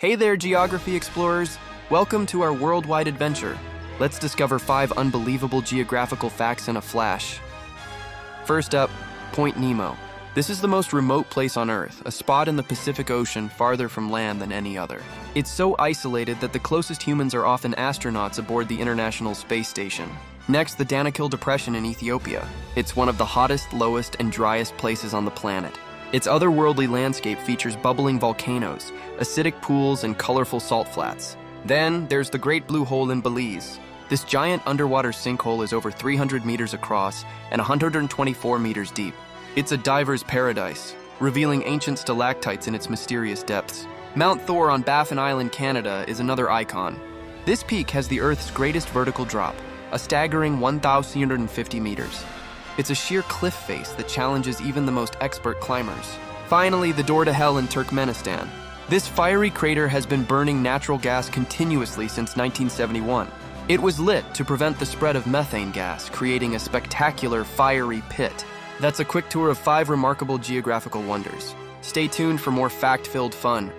Hey there, geography explorers! Welcome to our worldwide adventure. Let's discover five unbelievable geographical facts in a flash. First up, Point Nemo. This is the most remote place on Earth, a spot in the Pacific Ocean farther from land than any other. It's so isolated that the closest humans are often astronauts aboard the International Space Station. Next, the Danakil Depression in Ethiopia. It's one of the hottest, lowest, and driest places on the planet. Its otherworldly landscape features bubbling volcanoes, acidic pools, and colorful salt flats. Then there's the Great Blue Hole in Belize. This giant underwater sinkhole is over 300 meters across and 124 meters deep. It's a diver's paradise, revealing ancient stalactites in its mysterious depths. Mount Thor on Baffin Island, Canada is another icon. This peak has the Earth's greatest vertical drop, a staggering 1,350 meters. It's a sheer cliff face that challenges even the most expert climbers. Finally, the door to hell in Turkmenistan. This fiery crater has been burning natural gas continuously since 1971. It was lit to prevent the spread of methane gas, creating a spectacular fiery pit. That's a quick tour of five remarkable geographical wonders. Stay tuned for more fact filled fun